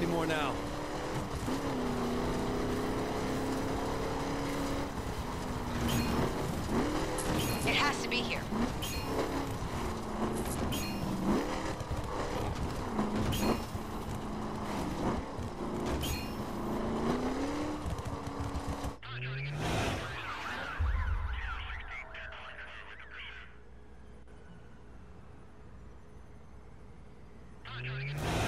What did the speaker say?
more now. It has to be here. Roger,